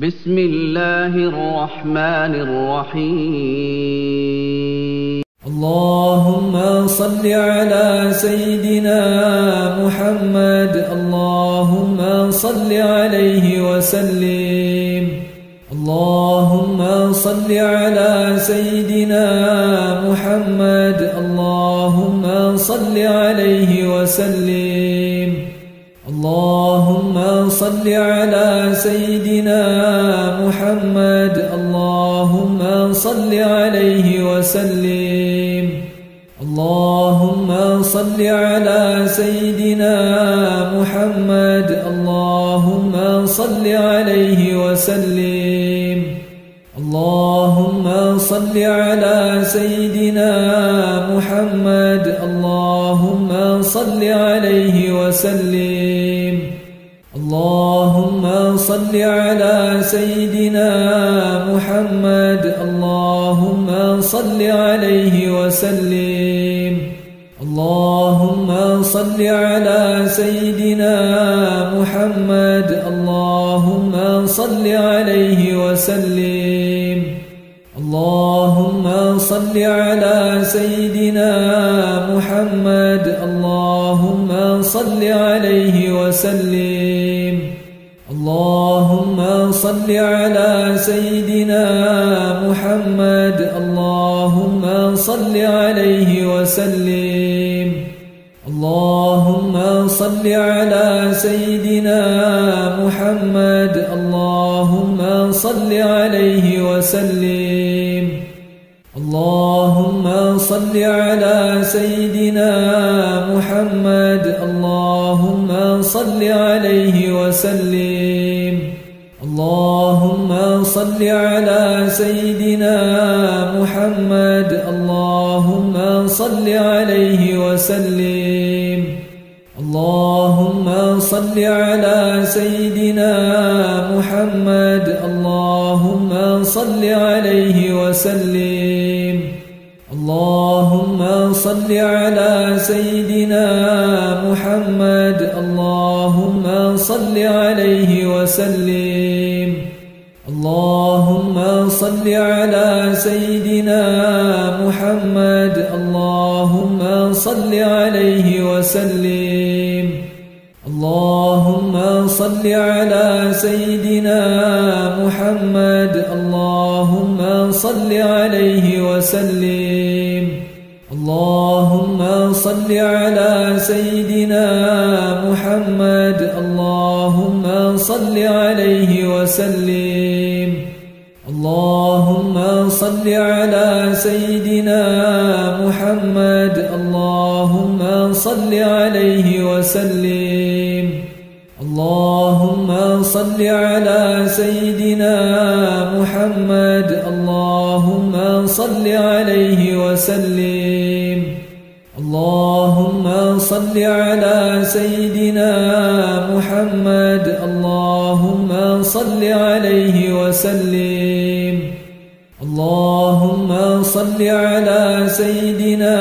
بسم الله الرحمن الرحيم. اللهم صل على سيدنا محمد. اللهم صل عليه وسلم. اللهم صل على سيدنا محمد. اللهم صل عليه وسلم. اللهم صل على سيدنا محمد. اللهم صل عليه وسلم. اللهم صل على سيدنا محمد. اللهم صل عليه وسلم. اللهم صل على سيدنا محمد. اللهم صل عليه وسلم. اللهم صل على سيدنا محمد. اللهم صل عليه وسلم. اللهم صل على سيدنا محمد. اللهم صل عليه وسلم. اللهم صل على سيدنا محمد. اللهم صل عليه وسلم. صل على سيدنا محمد. اللهم صل عليه وسلم. اللهم صل على سيدنا محمد. اللهم صل عليه وسلم. اللهم صل على سيدنا محمد. اللهم صل عليه وسلم. اللهم صل على سيدنا محمد. اللهم صل عليه وسلم. اللهم صل على سيدنا محمد. اللهم صل عليه وسلم. اللهم صل على سيدنا محمد. اللهم صل عليه وسلم. صل على سيدنا محمد. اللهم صل عليه وسلم. اللهم صل على سيدنا محمد. اللهم صل عليه وسلم. اللهم صل على سيدنا محمد. اللهم صل عليه وسلم. صل على سيدنا محمد. اللهم صل عليه وسلم. اللهم صل على سيدنا محمد. اللهم صل عليه وسلم. اللهم صل على سيدنا محمد. اللهم صل عليه وسلم. اللهم صل على سيدنا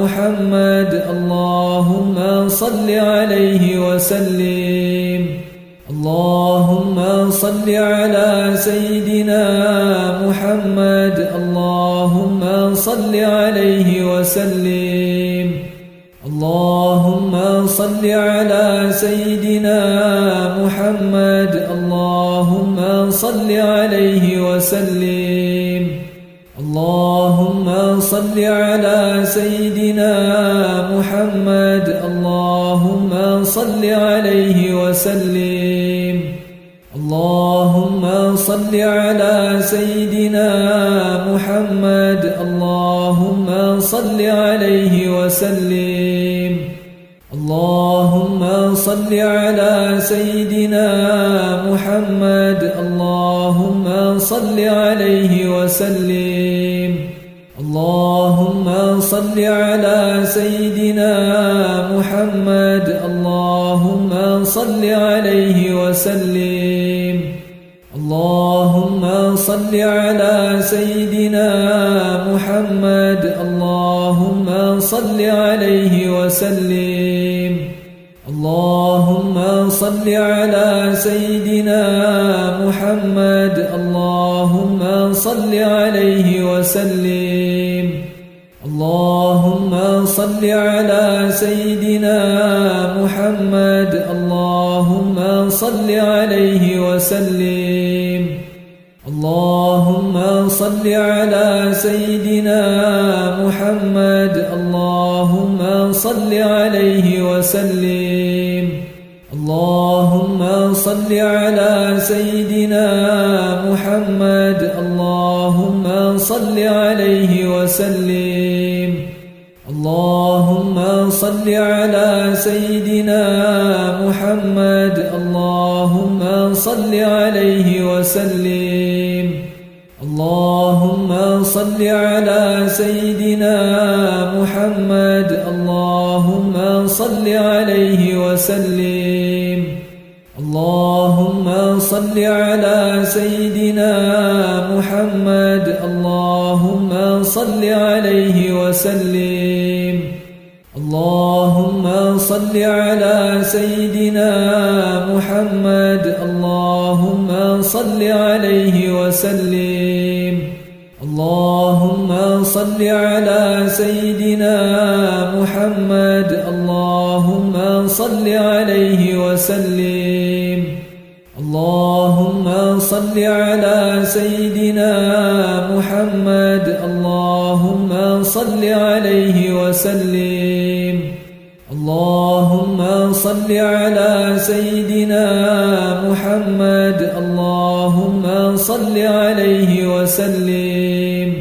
محمد. اللهم صل عليه وسلم. اللهم صل على سيدنا محمد. اللهم صل عليه وسلم. اللهم صل على سيدنا محمد. اللهم صل عليه وسلم. اللهم صل على سيدنا محمد. اللهم صل عليه وسلم. اللهم صل على سيدنا محمد. اللهم صل عليه وسلم. اللهم صل على سيدنا محمد. اللهم صل عليه وسلم. صل على سيدنا محمد. اللهم صل عليه وسلم. اللهم صل على سيدنا محمد. اللهم صل عليه وسلم. اللهم صل على سيدنا محمد. اللهم صل عليه وسلم. صل على سيدنا محمد. اللهم صل عليه وسلم. اللهم صل على سيدنا محمد. اللهم صل عليه وسلم. اللهم صل على صل على سيدنا محمد. اللهم صل عليه وسلم. اللهم صل على سيدنا محمد. اللهم صل عليه وسلم. اللهم صل على سيدنا محمد. اللهم صل عليه وسلم. اللهم صل على سيدنا محمد. اللهم صل عليه وسلم. اللهم صل على سيدنا محمد. اللهم صل عليه وسلم. اللهم صل على سيدنا محمد. اللهم صل عليه وسلم. صل على سيدنا محمد. اللهم صل عليه وسلم.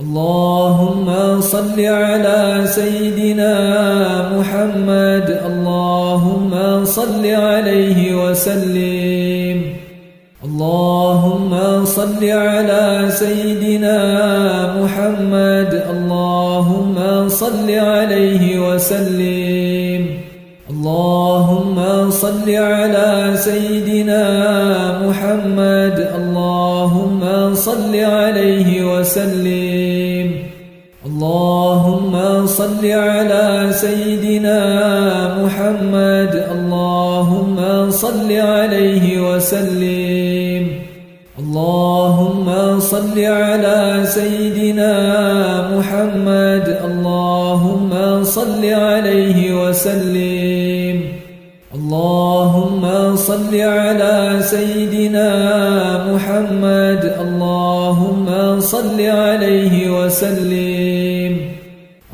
اللهم صل على سيدنا محمد. اللهم صل عليه وسلم. اللهم صل على سيدنا محمد. اللهم صل عليه وسلم. اللهم صل على سيدنا محمد. اللهم صل عليه وسلم. اللهم صل على سيدنا محمد. اللهم صل عليه وسلم. اللهم صل على سيدنا محمد. اللهم صل عليه وسلم. اللهم صل على سيدنا محمد. اللهم صل عليه وسلم.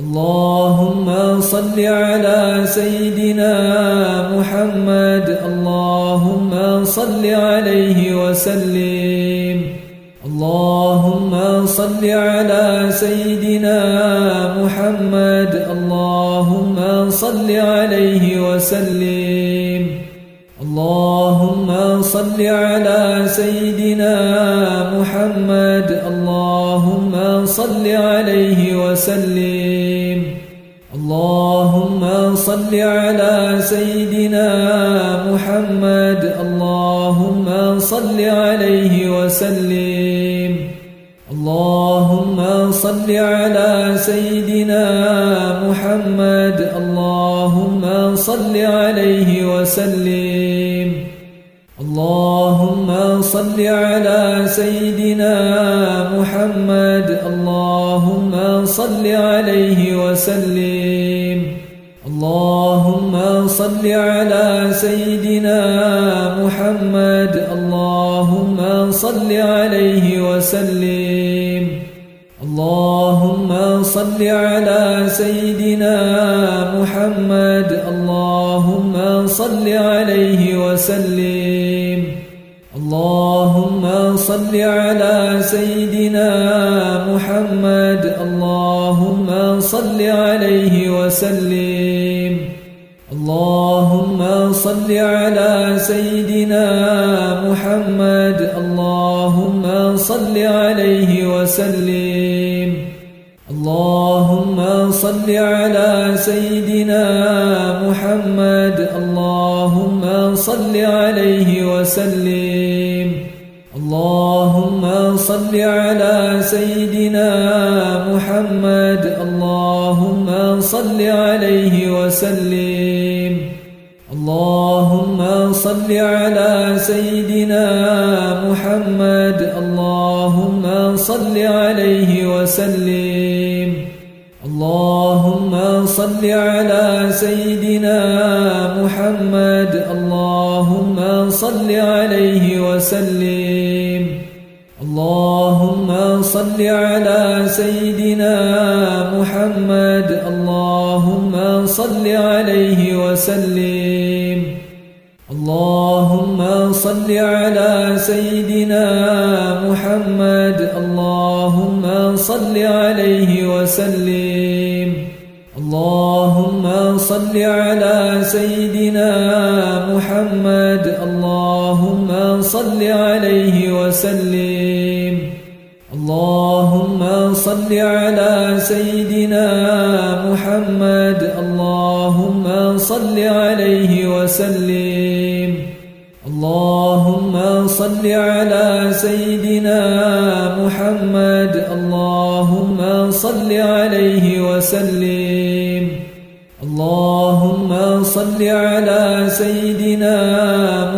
اللهم صل على سيدنا محمد. اللهم صل عليه وسلم. اللهم صل على سيدنا محمد. اللهم صل عليه وسلم. صل على سيدنا محمد. اللهم صل عليه وسلم. اللهم صل على سيدنا محمد. اللهم صل عليه وسلم. اللهم صل على سيدنا محمد. اللهم صل عليه وسلم. اللهم صل على سيدنا محمد. اللهم صل عليه وسلم. اللهم صل على سيدنا محمد. اللهم صل عليه وسلم. اللهم صل على سيدنا محمد. اللهم صل عليه وسلم. صل على سيدنا محمد. اللهم صل عليه وسلم. اللهم صل على سيدنا محمد. اللهم صل عليه وسلم. اللهم صل على سيدنا محمد. اللهم صل عليه وسلم. اللهم صل على سيدنا محمد. اللهم صل عليه وسلم. اللهم صل على سيدنا محمد. اللهم صل عليه وسلم. اللهم صل على سيدنا محمد. اللهم صل عليه وسلم. صل على سيدنا محمد. اللهم صل عليه وسلم. اللهم صل على سيدنا محمد. اللهم صل عليه وسلم. اللهم صل على سيدنا محمد. اللهم صل عليه وسلم. صل على سيدنا محمد. اللهم صل عليه وسلم. اللهم صل على سيدنا محمد. اللهم صل عليه وسلم. اللهم صل على سيدنا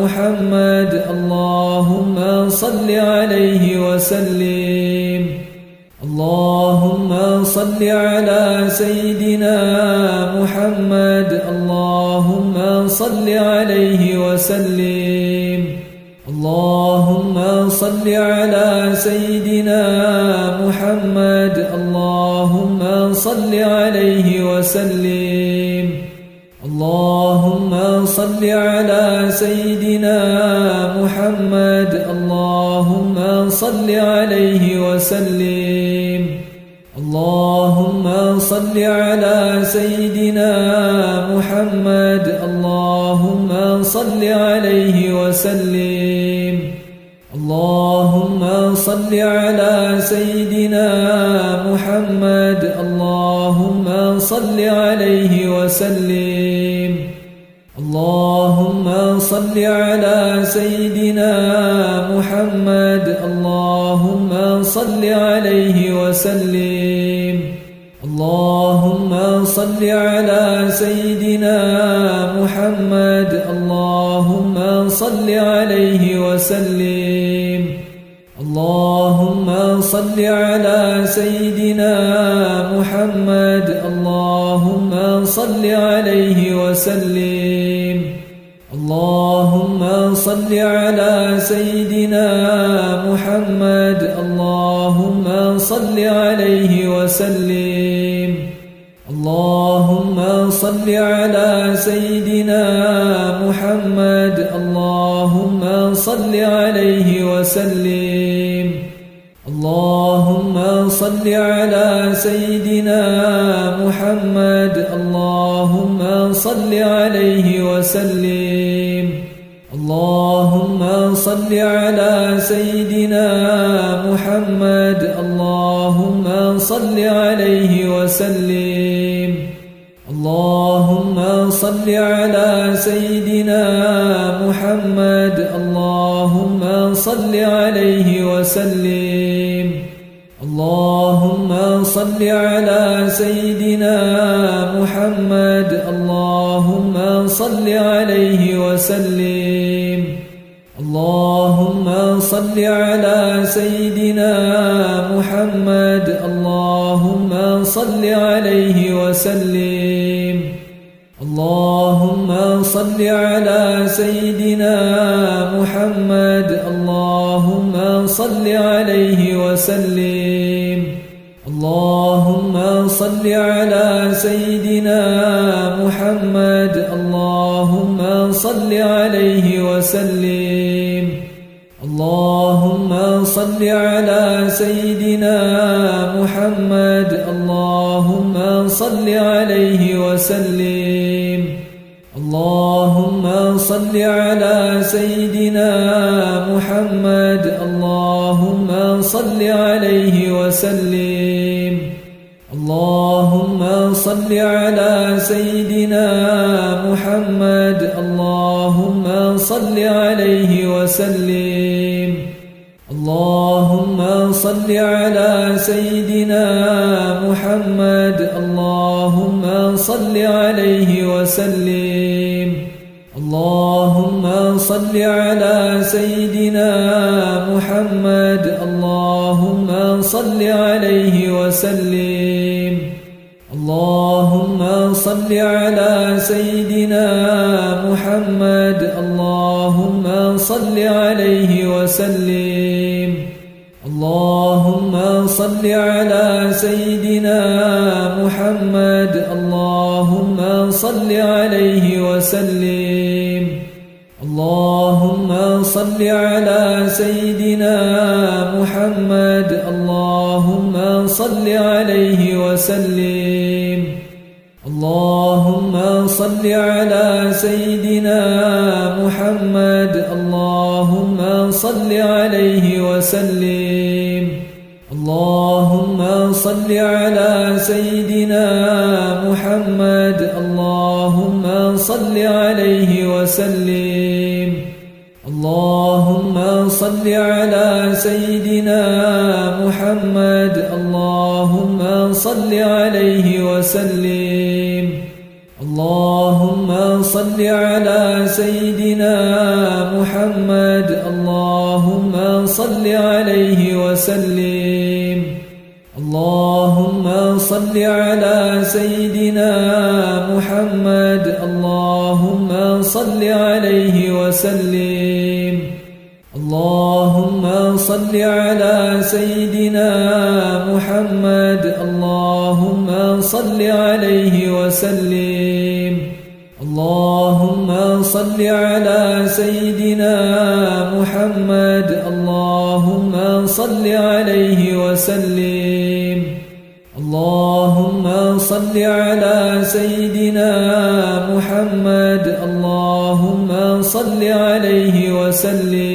محمد. اللهم صل عليه وسلم. صل على سيدنا محمد. اللهم صل عليه وسلم. اللهم صل على سيدنا محمد. اللهم صل عليه وسلم. اللهم صل على سيدنا محمد. اللهم صل عليه وسلم. صل على سيدنا محمد. اللهم صل عليه وسلم. اللهم صل على سيدنا محمد. اللهم صل عليه وسلم. اللهم صل على سيدنا محمد. اللهم صل عليه وسلم. على سيدنا محمد. اللهم صل عليه وسلم. اللهم صل على سيدنا محمد. اللهم صل عليه وسلم. سيدنا محمد. اللهم صل عليه وسلم. اللهم صل على سيدنا محمد. اللهم صل عليه وسلم. اللهم صل على سيدنا محمد. اللهم صل عليه وسلم. اللهم صل على سيدنا محمد. اللهم صل عليه وسلم. اللهم صل على سيدنا محمد. اللهم صل عليه وسلم. اللهم صل على سيدنا محمد. اللهم صل عليه وسلم. صل على سيدنا محمد. اللهم صل عليه وسلم. اللهم صل على سيدنا محمد. اللهم صل عليه وسلم. اللهم صل على سيدنا محمد. اللهم صل عليه وسلم. اللهم صل على سيدنا محمد. اللهم صل عليه وسلم. اللهم صل على سيدنا محمد. اللهم صل عليه وسلم. اللهم صل على سيدنا محمد. اللهم صل عليه وسلم. اللهم صل على سيدنا محمد. اللهم صل عليه وسلم. اللهم صل على سيدنا محمد. اللهم صل عليه وسلم. اللهم صل على سيدنا محمد. اللهم صل عليه وسلم. صل على سيدنا محمد. اللهم صل عليه وسلم. اللهم صل على سيدنا محمد. اللهم صل عليه وسلم. اللهم صل على سيدنا محمد. اللهم صل عليه وسلم. صل على سيدنا محمد. اللهم صل عليه وسلم. اللهم صل على سيدنا محمد. اللهم صل عليه وسلم. اللهم صل على سيدنا محمد. اللهم صل عليه وسلم. صل على سيدنا محمد. اللهم صل عليه وسلم. اللهم صل على سيدنا محمد. اللهم صل عليه وسلم. اللهم صل على سيدنا محمد. اللهم صل عليه وسلم.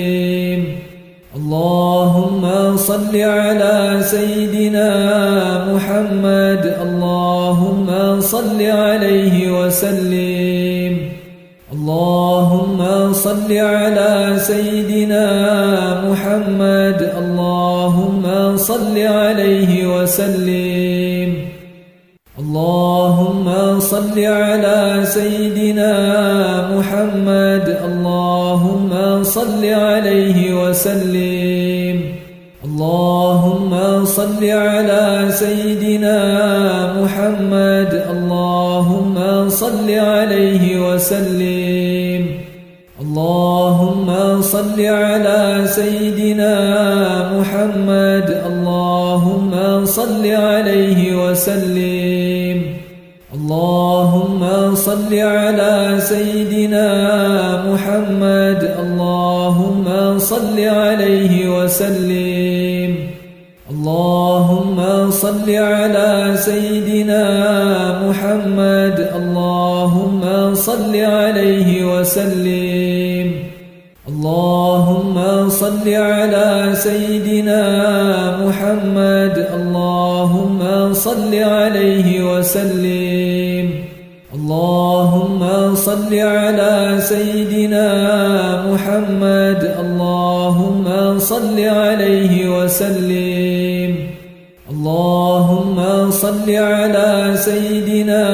اللهم صل على سيدنا محمد. اللهم صل عليه وسلم. اللهم صل على سيدنا محمد. اللهم صل عليه وسلم. اللهم صل على سيدنا محمد. اللهم صل عليه وسلم. صل على سيدنا محمد. اللهم صل عليه وسلم. اللهم صل على سيدنا محمد. اللهم صل عليه وسلم. اللهم صل على سيدنا محمد. اللهم صل عليه وسلم. صل على سيدنا محمد. اللهم صل عليه وسلم. اللهم صل على سيدنا محمد. اللهم صل عليه وسلم. على سيدنا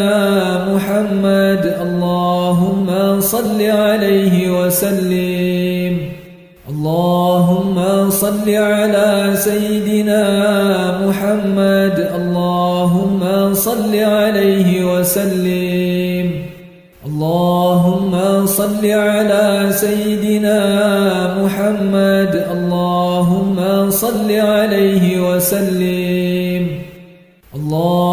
محمد. اللهم صل عليه وسلم. اللهم صل على سيدنا محمد. اللهم صل عليه وسلم. اللهم صل على سيدنا محمد. اللهم صل عليه وسلم. اللهم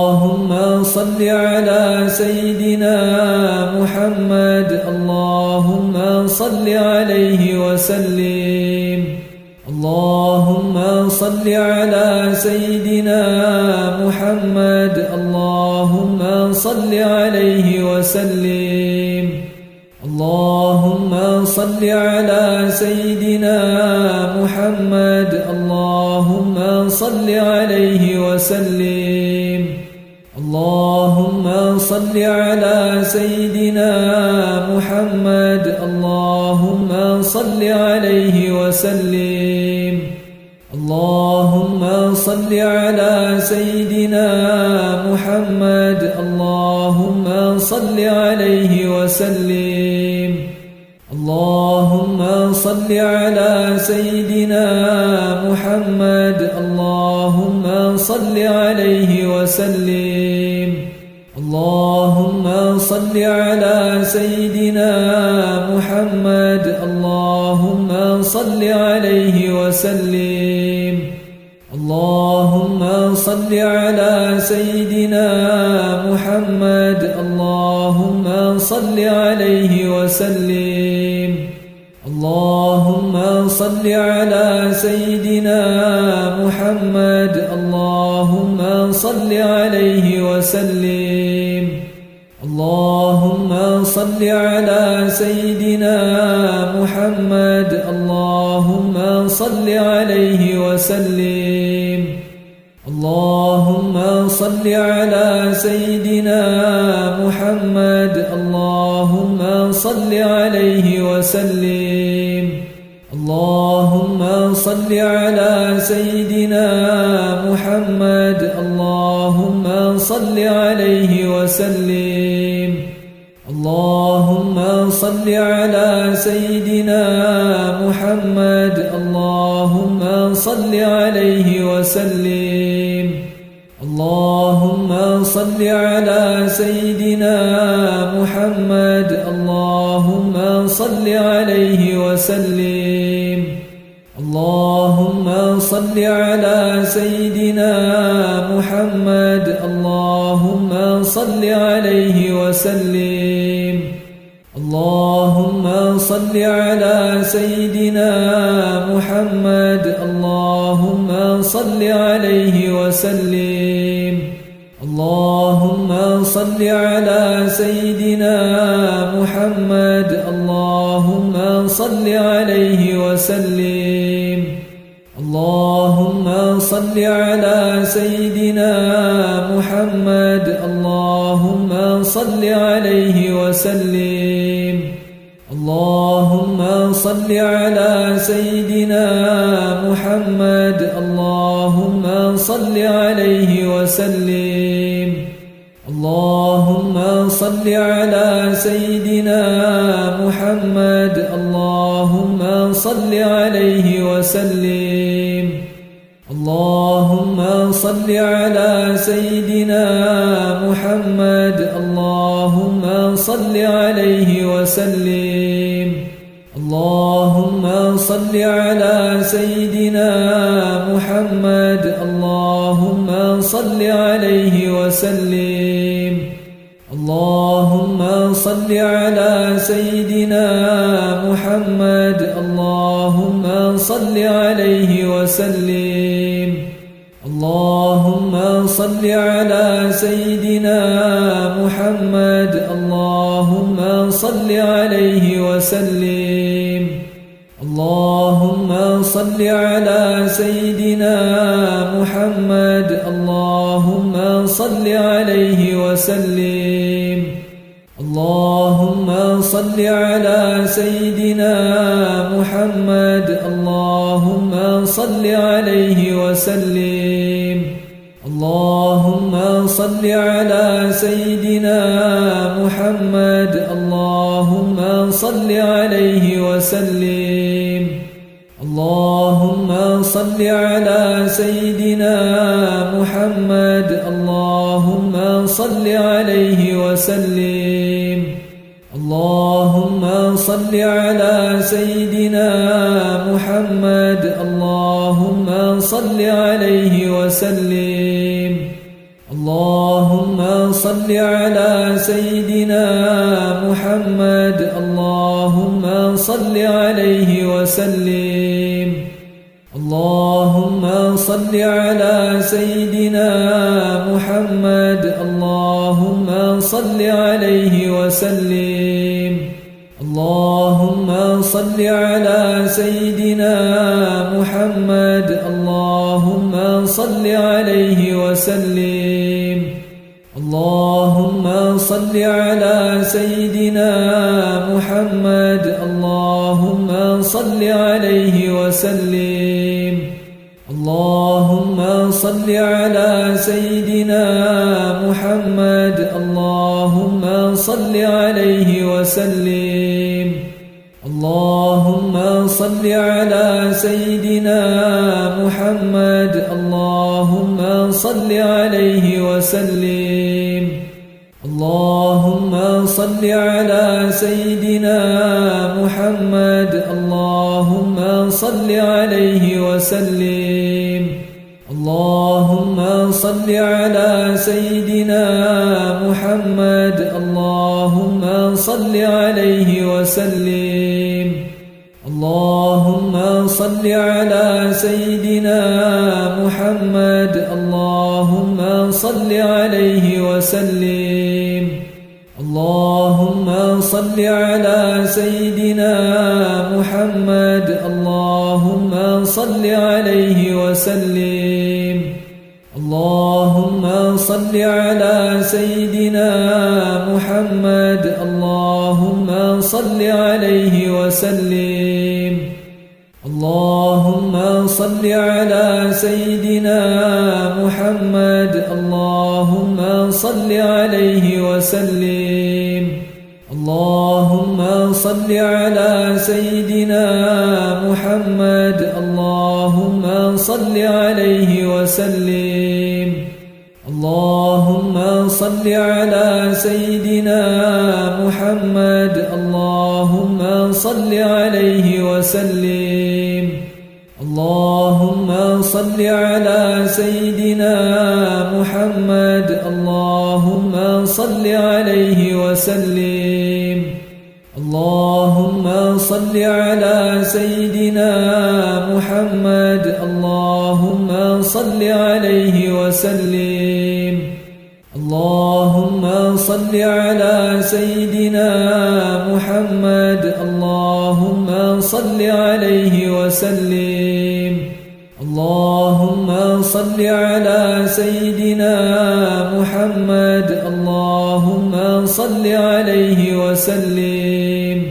صل على سيدنا محمد. اللهم صل عليه وسلم. اللهم صل على سيدنا محمد. اللهم صل عليه وسلم. اللهم صل على سيدنا محمد. اللهم صل عليه وسلم. اللهم صل على سيدنا محمد. اللهم صل عليه وسلم. اللهم صل على سيدنا محمد. اللهم صل عليه وسلم. اللهم صل على سيدنا محمد. اللهم صل عليه وسلم. اللهم صل على سيدنا محمد. اللهم صل عليه وسلم. اللهم صل على سيدنا محمد. اللهم صل عليه وسلم. اللهم صل على سيدنا محمد. اللهم صل عليه وسلم. اللهم صل على سيدنا محمد. اللهم صل عليه وسلم. اللهم صل على سيدنا محمد. اللهم صل عليه وسلم. اللهم صل على سيدنا محمد. اللهم صل عليه وسلم. اللهم صل على سيدنا محمد. اللهم صل عليه وسلم. اللهم صل على سيدنا محمد. اللهم صل عليه وسلم. اللهم صل على سيدنا محمد. اللهم صل عليه وسلم. اللهم صل على سيدنا محمد. اللهم صل عليه وسلم. اللهم صل على سيدنا محمد. اللهم صل عليه وسلم. اللهم صل على سيدنا محمد. اللهم صل عليه وسلم. اللهم صل على سيدنا محمد. اللهم صل عليه وسلم. اللهم صل على سيدنا محمد. اللهم صل عليه وسلم. اللهم صل على سيدنا محمد. اللهم صل عليه وسلم. اللهم صل على سيدنا محمد. اللهم صل عليه وسلم. اللهم صل على سيدنا محمد. اللهم صل عليه وسلم. اللهم صل على سيدنا محمد. اللهم صل عليه وسلم. صل على سيدنا محمد. اللهم صل عليه وسلم. اللهم صل على سيدنا محمد. اللهم صل عليه وسلم. اللهم صل على سيدنا محمد. اللهم صل عليه وسلم. صل على سيدنا محمد. اللهم صل عليه وسلم. اللهم صل على سيدنا محمد. اللهم صل عليه وسلم. اللهم صل على سيدنا محمد. اللهم صل عليه وسلم. اللهم صل على سيدنا محمد. اللهم صل عليه وسلم. اللهم صل على سيدنا محمد. اللهم صل عليه وسلم. اللهم صل على سيدنا محمد. اللهم صل عليه وسلم. اللهم صل على سيدنا محمد. اللهم صل عليه وسلم. اللهم صل على سيدنا محمد. اللهم صل عليه وسلم. اللهم صل على سيدنا محمد. اللهم صل عليه وسلم. صل على سيدنا محمد. اللهم صل عليه وسلم. اللهم صل على سيدنا محمد. اللهم صل عليه وسلم. اللهم صل على سيدنا محمد. اللهم صل عليه وسلم. اللهم صل على سيدنا محمد. اللهم صل عليه وسلم. اللهم صل على سيدنا محمد. اللهم صل عليه وسلم. اللهم صل على سيدنا محمد. اللهم صل عليه وسلم. صل على سيدنا محمد. اللهم صل عليه وسلم. اللهم صل على سيدنا محمد. اللهم صل عليه وسلم. اللهم صل على سيدنا محمد. اللهم صل عليه وسلم. اللهم صل على سيدنا محمد. اللهم صل عليه وسلم. اللهم صل على سيدنا محمد. اللهم صل عليه وسلم.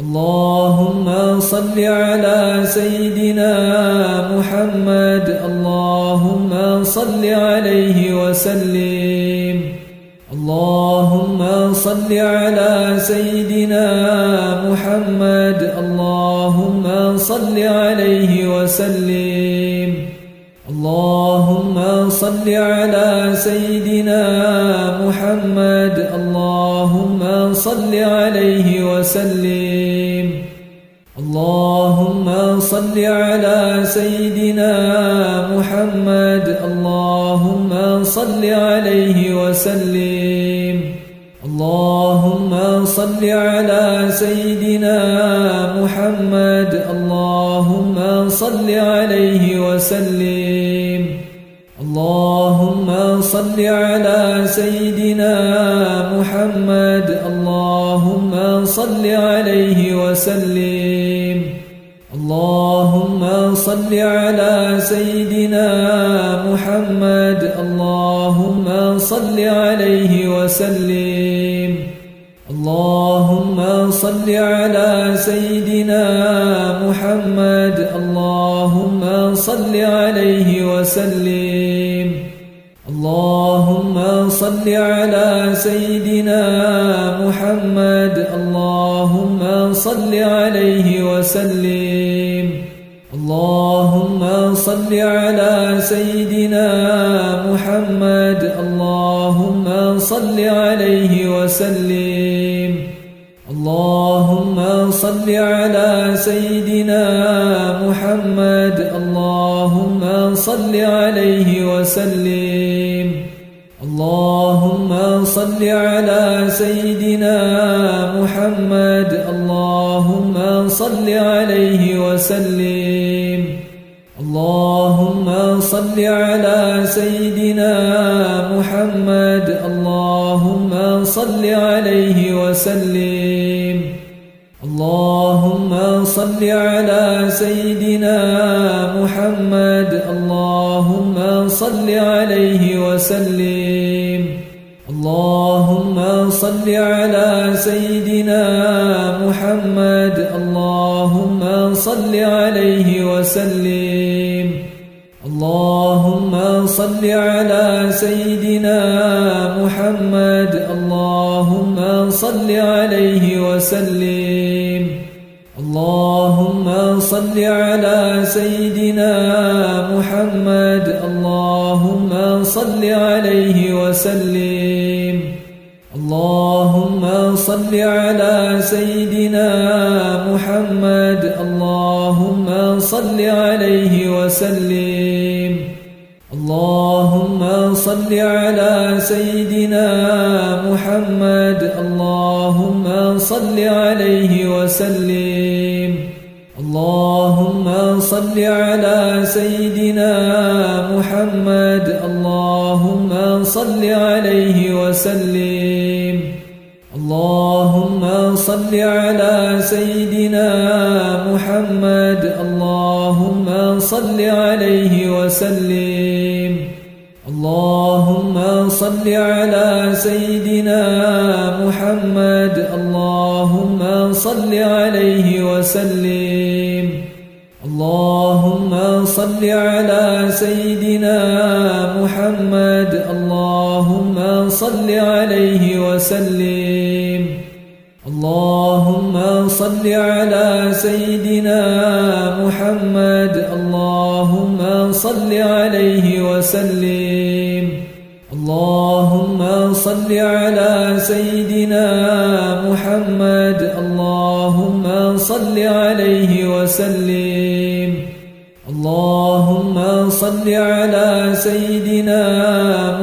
اللهم صل على سيدنا محمد. اللهم صل عليه وسلم. صل على سيدنا محمد. اللهم صل عليه وسلم. اللهم صل على سيدنا محمد. اللهم صل عليه وسلم. اللهم صل على سيدنا محمد. اللهم صل عليه وسلم. اللهم صل على سيدنا محمد. اللهم صل عليه وسلم. اللهم صل على سيدنا محمد. اللهم صل عليه وسلم. اللهم صل على سيدنا محمد. اللهم صل عليه وسلم. اللهم صل على سيدنا محمد. اللهم صل عليه وسلم. اللهم صل على سيدنا محمد. اللهم صل عليه وسلم. اللهم صل على سيدنا محمد صل عليه وسلم. اللهم صل على سيدنا محمد. اللهم صل عليه وسلم. اللهم صل على سيدنا محمد. اللهم صل عليه وسلم. اللهم صل على سيدنا محمد. صل عليه وسلم. اللهم صل على سيدنا محمد. اللهم صل عليه وسلم. اللهم صل على سيدنا محمد. اللهم صل عليه وسلم. اللهم صل على سيدنا محمد. صل عليه وسلم. اللهم صل على سيدنا محمد. اللهم صل عليه وسلم. اللهم صل على سيدنا محمد. اللهم صل عليه وسلم. اللهم صل على سيدنا محمد. اللهم صل عليه وسلم. اللهم صل على سيدنا محمد. اللهم صل عليه وسلم. اللهم صل على سيدنا محمد. اللهم صل عليه وسلم. اللهم صل على سيدنا محمد. اللهم صل عليه وسلم. اللهم صل على سيدنا محمد. اللهم صل عليه وسلم. اللهم صل على سيدنا محمد. اللهم صل عليه وسلم. اللهم صل على سيدنا محمد. اللهم صل عليه وسلم. اللهم صل على سيدنا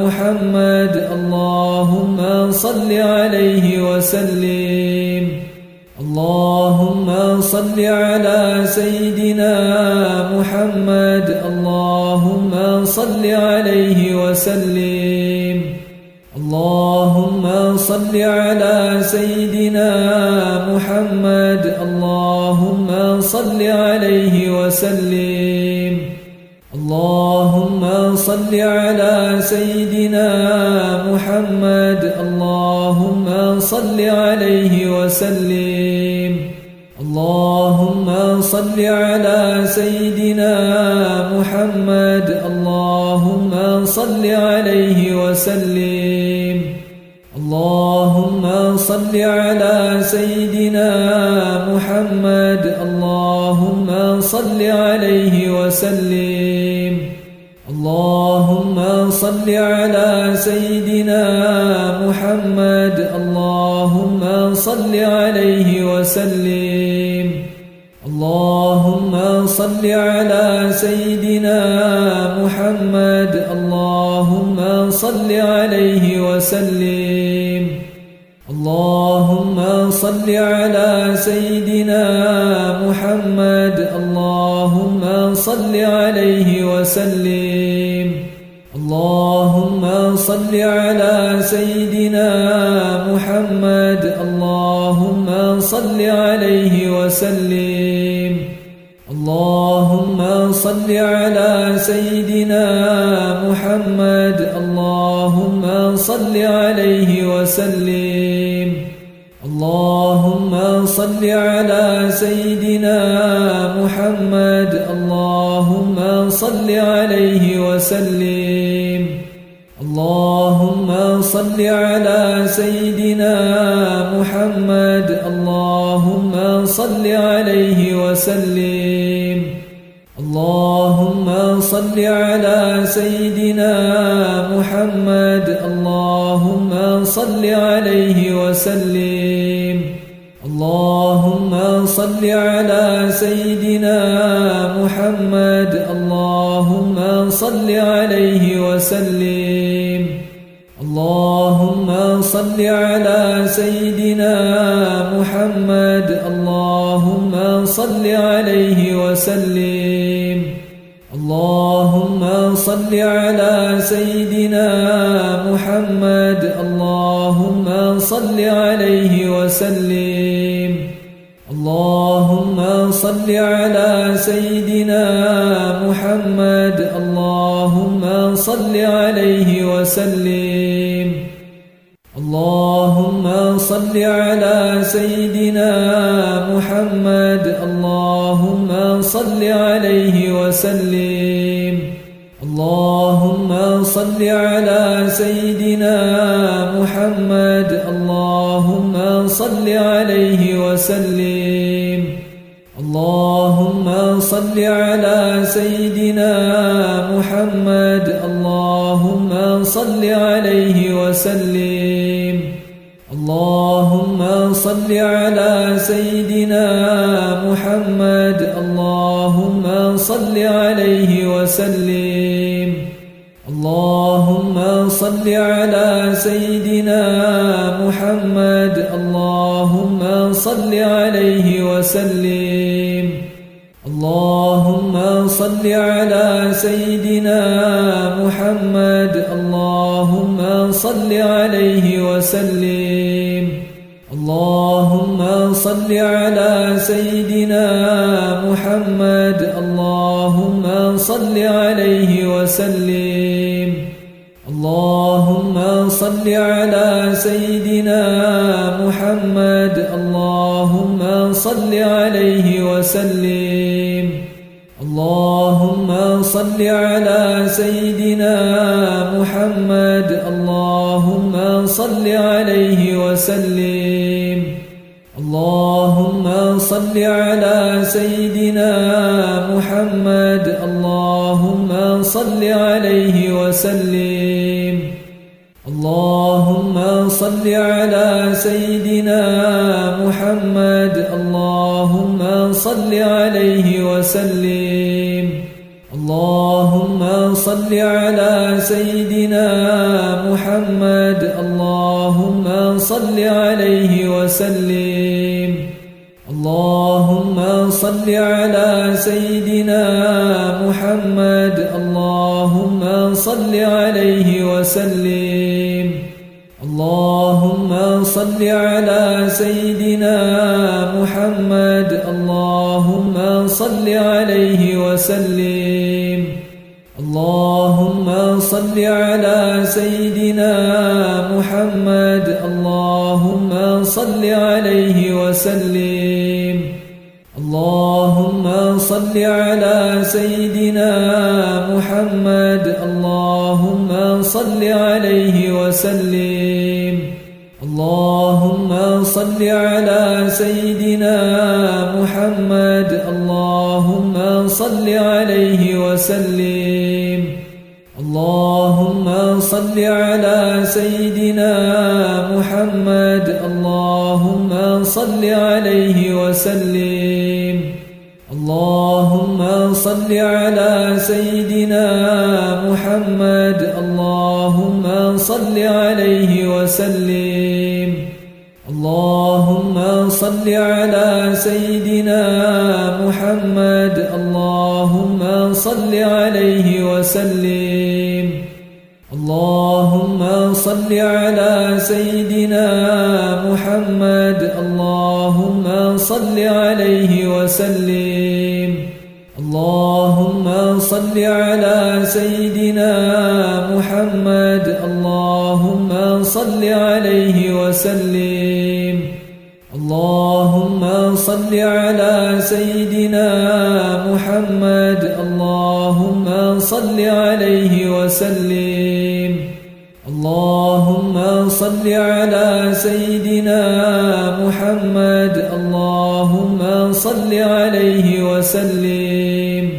محمد. اللهم صل عليه وسلم. اللهم صل على سيدنا محمد. اللهم صل عليه وسلم. اللهم صل على سيدنا محمد. اللهم صل عليه وسلم. اللهم صل على سيدنا محمد. اللهم صل عليه وسلم. اللهم صل على سيدنا محمد. اللهم صل عليه وسلم. صل على سيدنا محمد. اللهم صل عليه وسلم. اللهم صل على سيدنا محمد. اللهم صل عليه وسلم. اللهم صل على سيدنا محمد. اللهم صل عليه وسلم. اللهم صل على سيدنا محمد. اللهم صل عليه وسلم. اللهم صل على سيدنا محمد. اللهم صل عليه وسلم. اللهم صل على سيدنا محمد. اللهم صل عليه وسلم. صل على سيدنا محمد. اللهم صل عليه وسلم. اللهم صل على سيدنا محمد. اللهم صل عليه وسلم. اللهم صل على سيدنا محمد. اللهم صل عليه وسلم. صل على سيدنا محمد. اللهم صل عليه وسلم. اللهم صل على سيدنا محمد. اللهم صل عليه وسلم. اللهم صل على سيدنا محمد. اللهم صل عليه وسلم. اللهم صل على سيدنا محمد. اللهم صل عليه وسلم. اللهم صل على سيدنا محمد. اللهم صل عليه وسلم. اللهم صل على سيدنا محمد. اللهم صل عليه وسلم. اللهم صل على سيدنا محمد. اللهم صل عليه وسلم. اللهم صل على سيدنا محمد. اللهم صل عليه وسلم. اللهم صل على سيدنا محمد. اللهم صل عليه وسلم. صل على سيدنا محمد. اللهم صل عليه وسلم. اللهم صل على سيدنا محمد. اللهم صل عليه وسلم. اللهم صل على سيدنا محمد. اللهم صل عليه وسلم. اللهم صل على سيدنا محمد. اللهم صل عليه وسلم. اللهم صل على سيدنا محمد. اللهم صل عليه وسلم. اللهم صل على سيدنا محمد. اللهم صل عليه وسلم. صل على سيدنا محمد. اللهم صل عليه وسلم. اللهم صل على سيدنا محمد. اللهم صل عليه وسلم. اللهم صل على سيدنا محمد. اللهم صل عليه وسلم. اللهم صل على سيدنا محمد. اللهم صل عليه وسلم. اللهم صل على سيدنا محمد. اللهم صل عليه وسلم. اللهم صل على سيدنا محمد. اللهم صل عليه وسلم. صل على سيدنا محمد. اللهم صل عليه وسلم. اللهم صل على سيدنا محمد. اللهم صل عليه وسلم. اللهم صل على سيدنا محمد. اللهم صل عليه وسلم. اللهم صل على سيدنا محمد. اللهم صل عليه وسلم. اللهم صل على سيدنا محمد. اللهم صل عليه وسلم. اللهم صل على سيدنا محمد. اللهم صل عليه وسلم. اللهم صل على سيدنا محمد. اللهم صل عليه وسلم.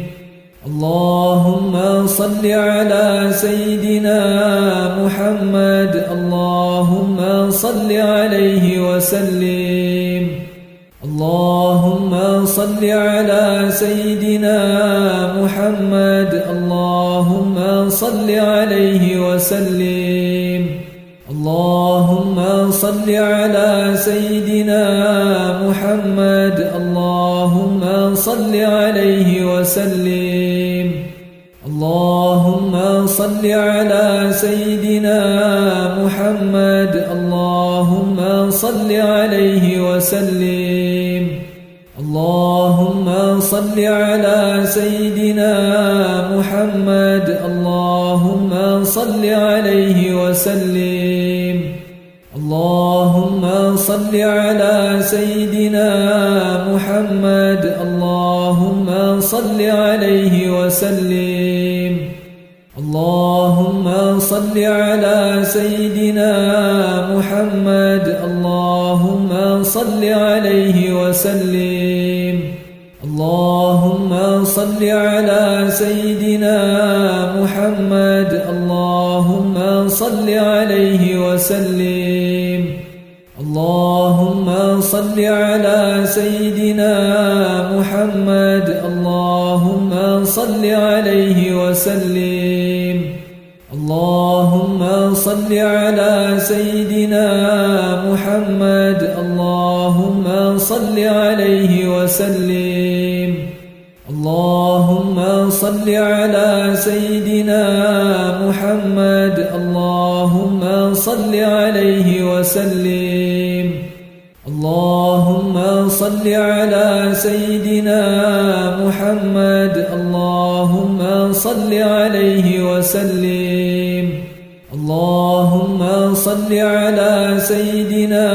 اللهم صل على سيدنا محمد. اللهم صل عليه وسلم. اللهم صل على سيدنا محمد. اللهم صل عليه وسلم. اللهم صل على سيدنا محمد. اللهم صل عليه وسلم. اللهم صل على سيدنا محمد. اللهم صل عليه وسلم. اللهم صل على سيدنا محمد. اللهم صل عليه وسلم. اللهم صل على سيدنا محمد. اللهم صل عليه وسلم. اللهم صل على سيدنا محمد. اللهم صل عليه وسلم. اللهم صل على سيدنا محمد. اللهم صل عليه وسلم. اللهم صل على سيدنا محمد. اللهم صل عليه وسلم. اللهم صل على سيدنا محمد. اللهم صل عليه وسلم. اللهم صل على سيدنا محمد. اللهم صل عليه وسلم. اللهم صل على سيدنا محمد. اللهم صل عليه وسلم. اللهم صل على سيدنا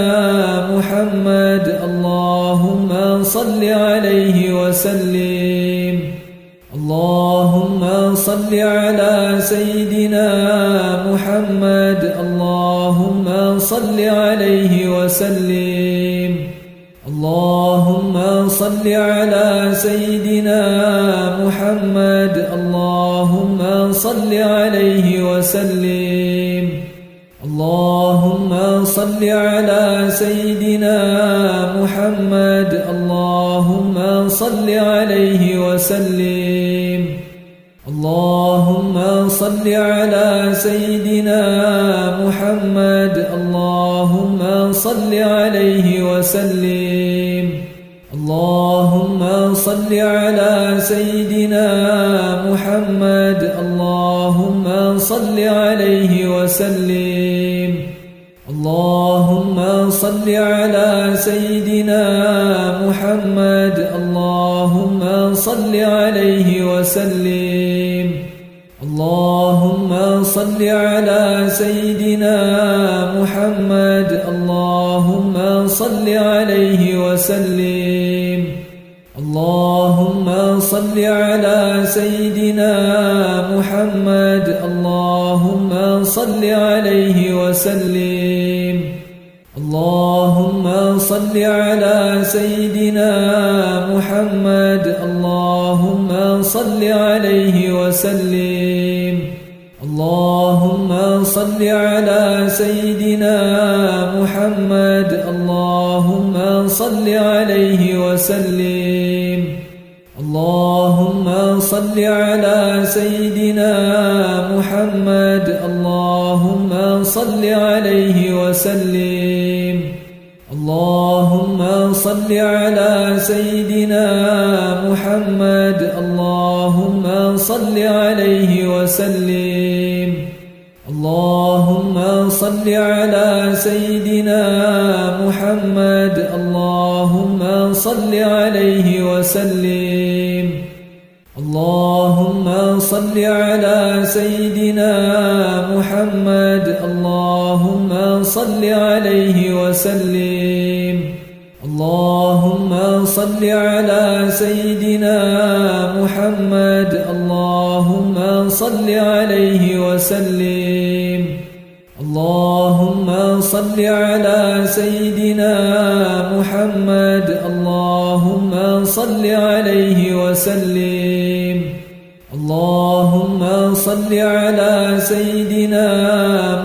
محمد. اللهم صل عليه وسلم. اللهم صل على سيدنا محمد. اللهم صل عليه وسلم. صل على سيدنا محمد. اللهم صل عليه وسلم. اللهم صل على سيدنا محمد. اللهم صل عليه وسلم. اللهم صل على سيدنا محمد. اللهم صل عليه وسلم. اللهم صل على سيدنا محمد. اللهم صل عليه وسلم. اللهم صل على سيدنا محمد. اللهم صل عليه وسلم. اللهم صل على سيدنا محمد. اللهم صل عليه وسلم. اللهم صل على سيدنا محمد. اللهم صل عليه وسلم. اللهم صل على سيدنا محمد. اللهم صل عليه وسلم. اللهم صل على سيدنا محمد. اللهم صل عليه وسلم. اللهم صل على سيدنا محمد. اللهم صل عليه وسلم. اللهم صل على سيدنا محمد. اللهم صل عليه وسلم. اللهم صل على سيدنا محمد. اللهم صل عليه وسلم. صل على سيدنا محمد. اللهم صل عليه وسلم. اللهم صل على سيدنا محمد. اللهم صل عليه وسلم. اللهم صل على سيدنا محمد. اللهم صل عليه وسلم. اللهم صل على سيدنا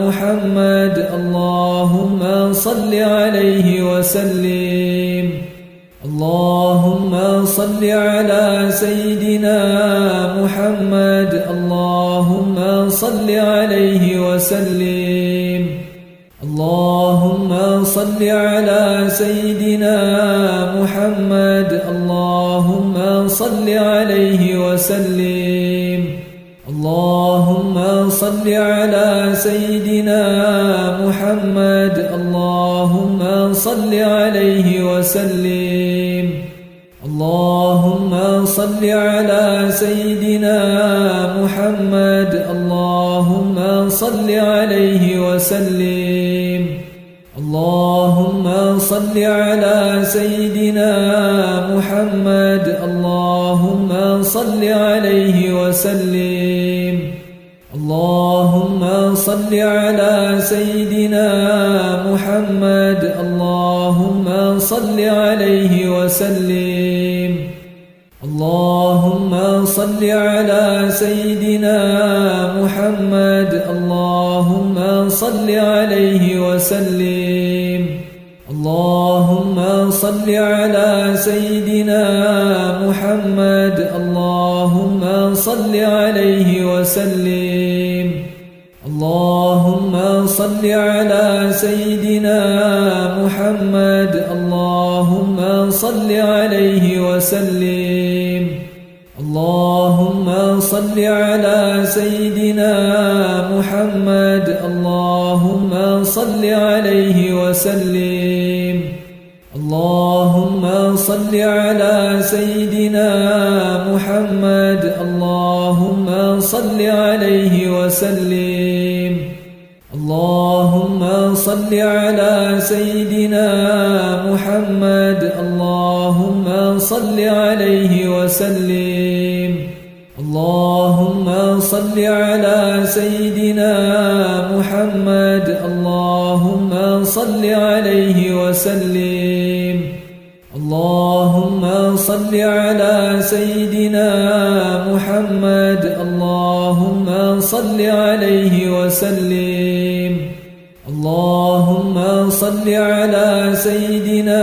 محمد. اللهم صل عليه وسلم. اللهم صل على سيدنا محمد. اللهم صل عليه وسلم. اللهم صل على سيدنا محمد. اللهم صل عليه وسلم. اللهم صل على سيدنا محمد. اللهم صل عليه وسلم. اللهم صل على سيدنا محمد. اللهم صل عليه وسلم. اللهم صل على سيدنا محمد. اللهم صل عليه وسلم. اللهم صل على سيدنا محمد. اللهم صل عليه وسلم. اللهم صل على سيدنا محمد. اللهم صل عليه وسلم. اللهم صل على سيدنا محمد. اللهم صل عليه وسلم. اللهم صل على سيدنا محمد. اللهم صل عليه وسلم. اللهم صل على سيدنا محمد. اللهم صل عليه وسلم. اللهم صل على سيدنا محمد. اللهم صل عليه وسلم. اللهم صل على سيدنا محمد. اللهم صل عليه وسلم. اللهم صل على سيدنا محمد. اللهم صل عليه وسلم. اللهم صل على سيدنا محمد. اللهم صل عليه وسلم. صل على سيدنا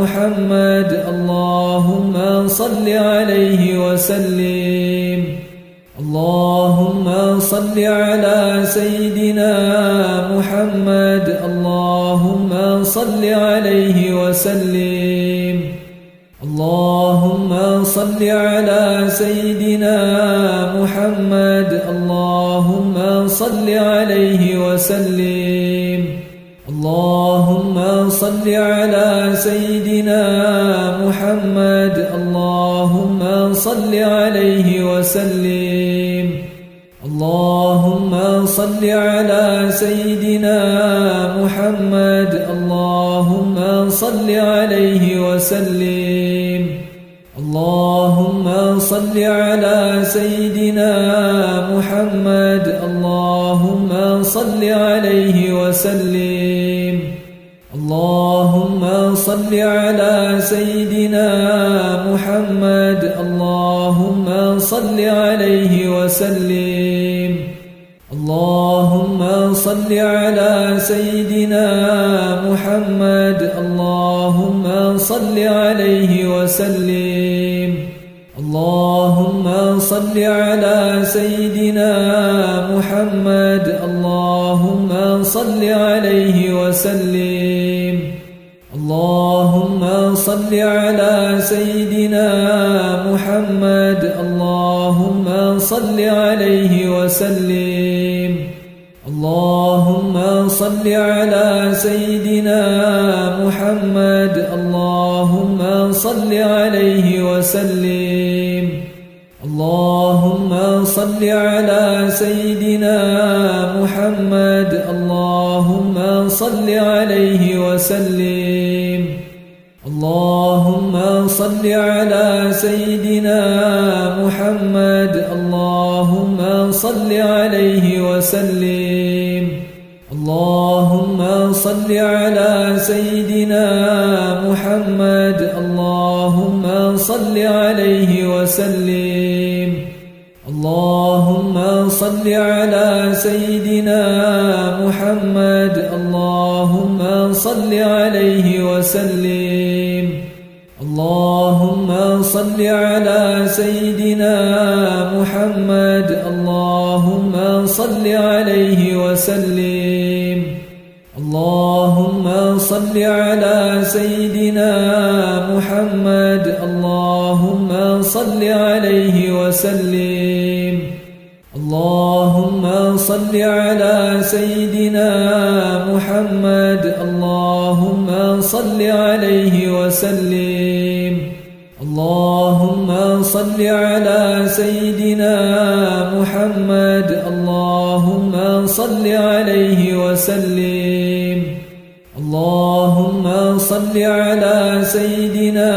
محمد. اللهم صل عليه وسلم. اللهم صل على سيدنا محمد. اللهم صل عليه وسلم. اللهم صل على سيدنا محمد. اللهم صل عليه وسلم. اللهم صل على سيدنا محمد. اللهم صل عليه وسلم. اللهم صل على سيدنا محمد. اللهم صل عليه وسلم. اللهم صل على سيدنا محمد. اللهم صل عليه وسلم. اللهم صل على سيدنا محمد. اللهم صل عليه وسلم. اللهم صل على سيدنا محمد. اللهم صل عليه وسلم. اللهم صل على سيدنا محمد. اللهم صل عليه وسلم. اللهم صل على سيدنا محمد. اللهم صل عليه وسلم. اللهم صل على سيدنا محمد. اللهم صل عليه وسلم. اللهم صل على سيدنا محمد. اللهم صل عليه وسلم. اللهم صل على سيدنا محمد. اللهم صل عليه وسلم. اللهم صل على سيدنا محمد. اللهم صل عليه وسلم. اللهم صل على سيدنا محمد. اللهم صل عليه وسلم. صل على سيدنا محمد. اللهم صل عليه وسلم. اللهم صل على سيدنا محمد. اللهم صل عليه وسلم. اللهم صل على سيدنا محمد. اللهم صل عليه وسلم. اللهم صل على سيدنا محمد. اللهم صل عليه وسلم. اللهم صل على سيدنا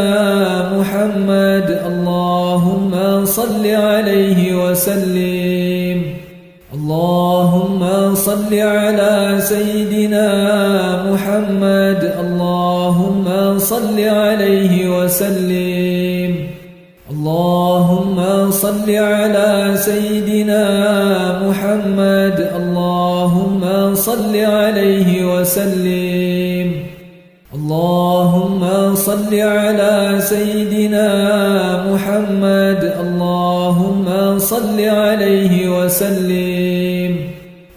محمد. اللهم صل عليه وسلم. اللهم صل على سيدنا محمد. اللهم صل عليه وسلم. صل على سيدنا محمد. اللهم صل عليه وسلم. اللهم صل على سيدنا محمد. اللهم صل عليه وسلم.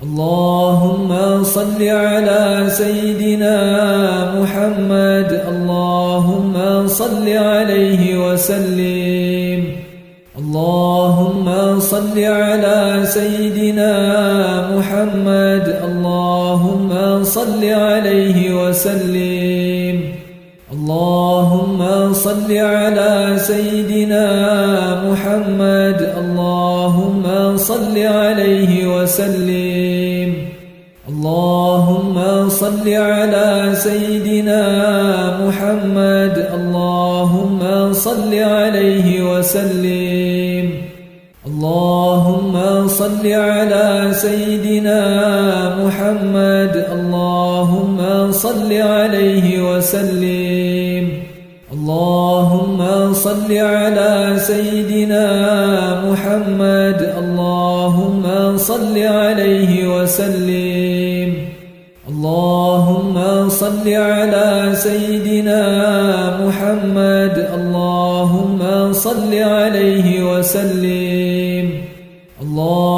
اللهم صل على سيدنا محمد. اللهم صل عليه وسلم. اللهم صل على سيدنا محمد. اللهم صل عليه وسلم. اللهم صل على سيدنا محمد. اللهم صل عليه وسلم. اللهم صل على سيدنا محمد. اللهم صل عليه وسلم. صل على سيدنا محمد. اللهم صل عليه وسلم. اللهم صل على سيدنا محمد. اللهم صل عليه وسلم. اللهم صل على سيدنا محمد. اللهم صل عليه وسلم. اللهم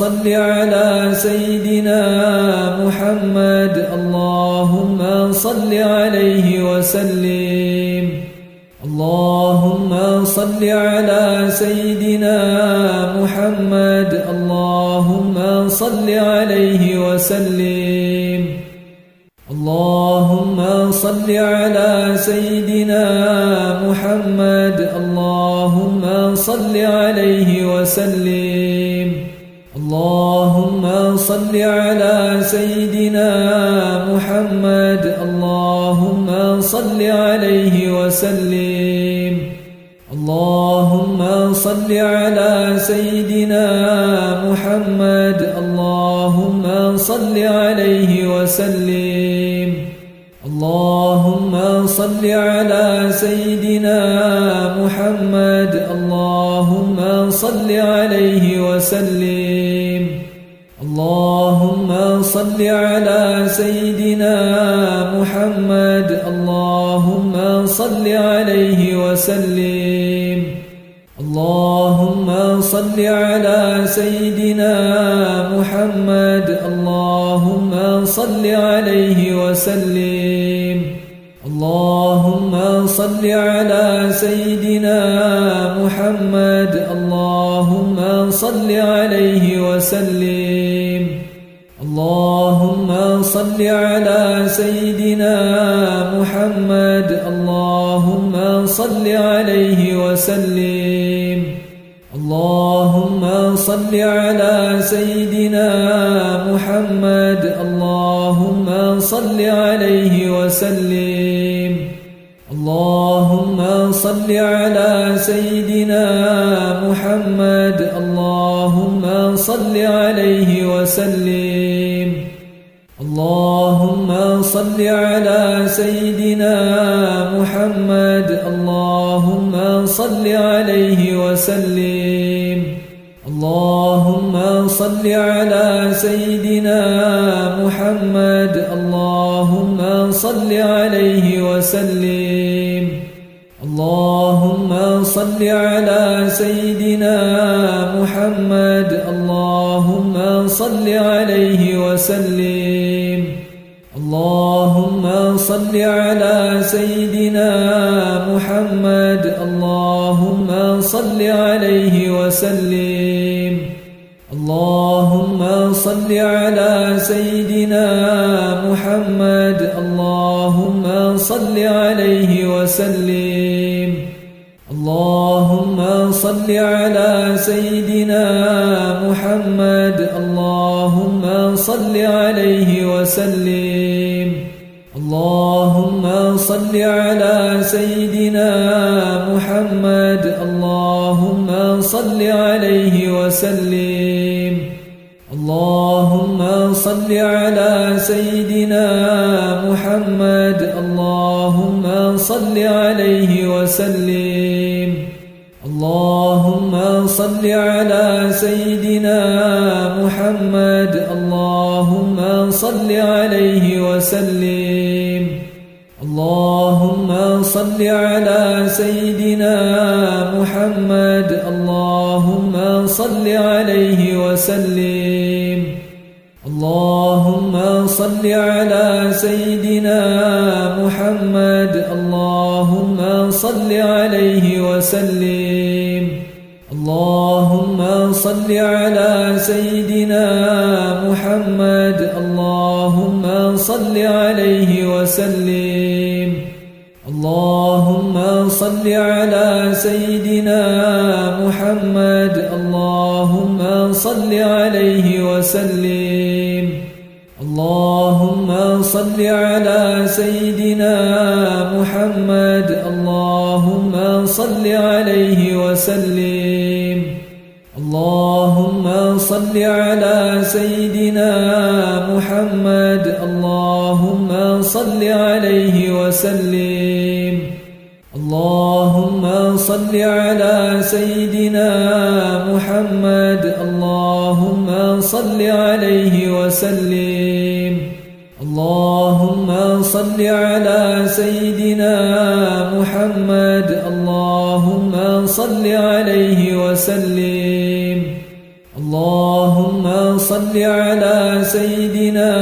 صل على سيدنا محمد. اللهم صل عليه وسلم. اللهم صل على سيدنا محمد. اللهم صل عليه وسلم. اللهم صل على سيدنا محمد. اللهم صل عليه وسلم. صل على سيدنا محمد. اللهم صل عليه وسلم. اللهم صل على سيدنا محمد. اللهم صل عليه وسلم. اللهم صل على سيدنا محمد. اللهم صل عليه وسلم. على سيدنا محمد. اللهم صل عليه وسلم. اللهم صل على سيدنا محمد. اللهم صل عليه وسلم. اللهم صل على سيدنا محمد. اللهم صل عليه وسلم. اللهم صل على سيدنا محمد. اللهم صل عليه وسلم. اللهم صل على سيدنا محمد. اللهم صل عليه وسلم. اللهم صل على سيدنا محمد. اللهم صل عليه وسلم. اللهم صل على سيدنا محمد. اللهم صل عليه وسلم. اللهم صل على سيدنا محمد. اللهم صل عليه وسلم. اللهم صل على سيدنا محمد. اللهم صل عليه وسلم. صل على سيدنا محمد. اللهم صل عليه وسلم. اللهم صل على سيدنا محمد. اللهم صل عليه وسلم. اللهم صل على سيدنا محمد. اللهم صل عليه وسلم. صل على سيدنا محمد. اللهم صل عليه وسلم. اللهم صل على سيدنا محمد. اللهم صل عليه وسلم. اللهم صل على سيدنا محمد. اللهم صل عليه وسلم. اللهم صل على سيدنا محمد. اللهم صل عليه وسلم. اللهم صل على سيدنا محمد. اللهم صل عليه وسلم. اللهم صل على سيدنا محمد. اللهم صل عليه وسلم. اللهم صل على سيدنا محمد. اللهم صل عليه وسلم. اللهم صل على سيدنا محمد. اللهم صل عليه وسلم. اللهم صل على سيدنا محمد. اللهم صل عليه وسلم. اللهم صل على سيدنا محمد. اللهم صل عليه وسلم. اللهم صل على سيدنا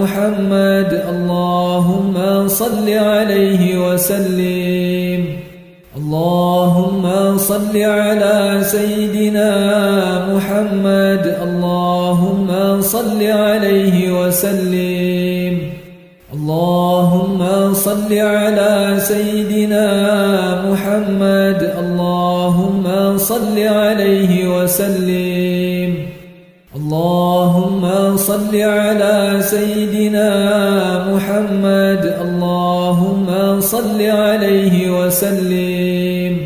محمد. اللهم صل عليه وسلم. اللهم صل على سيدنا محمد. اللهم صل عليه وسلم. اللهم صل على سيدنا محمد. اللهم صل عليه وسلم. اللهم صل على سيدنا محمد. اللهم صل عليه وسلم.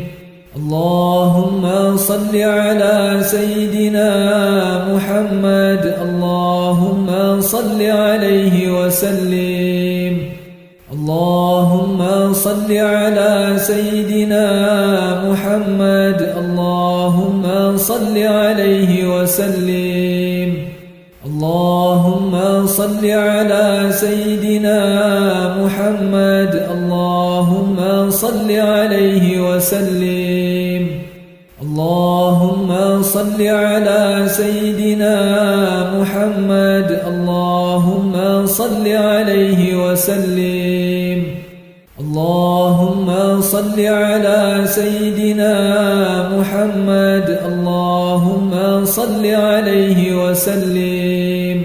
اللهم صل على سيدنا محمد. اللهم صل عليه وسلم. صل على سيدنا محمد. اللهم صل عليه وسلم. اللهم صل على سيدنا محمد. اللهم صل عليه وسلم. اللهم صل على سيدنا محمد. اللهم صل عليه وسلم. صل على سيدنا محمد. اللهم صل عليه وسلم.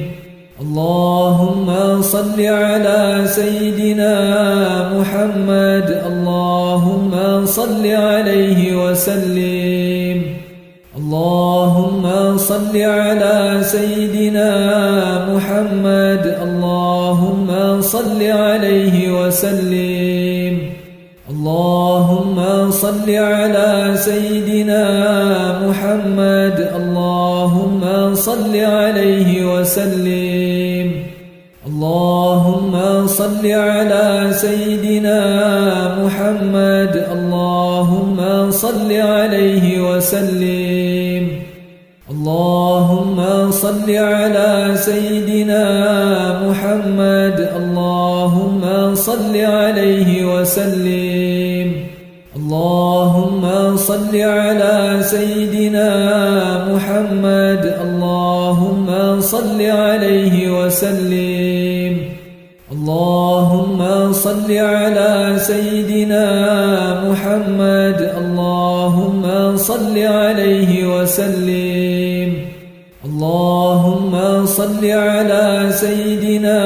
اللهم صل على سيدنا محمد. اللهم صل عليه وسلم. اللهم صل على سيدنا محمد. اللهم صل عليه وسلم. صل على سيدنا محمد. اللهم صل عليه وسلم. اللهم صل على سيدنا محمد. اللهم صل عليه وسلم. اللهم صل على سيدنا محمد. اللهم صل عليه وسلم. اللهم صل على سيدنا محمد. اللهم صل عليه وسلم. اللهم صل على سيدنا محمد. اللهم صل عليه وسلم. اللهم صل على سيدنا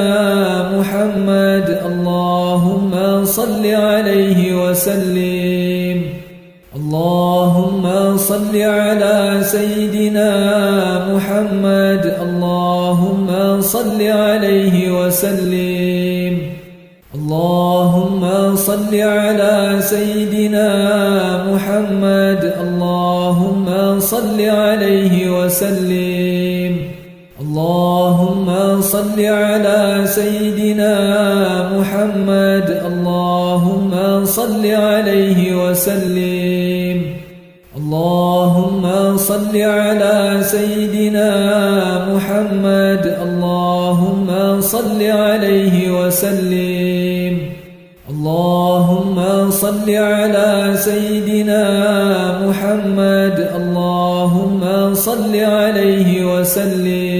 محمد. اللهم صل عليه وسلم. اللهم صل على سيدنا محمد. اللهم صل عليه وسلم. اللهم صل على سيدنا محمد. اللهم صل عليه وسلم. اللهم صل على سيدنا محمد. اللهم صل عليه وسلم. اللهم صل على سيدنا محمد. اللهم صل عليه وسلم. اللهم صل على سيدنا محمد. اللهم صل عليه وسلم.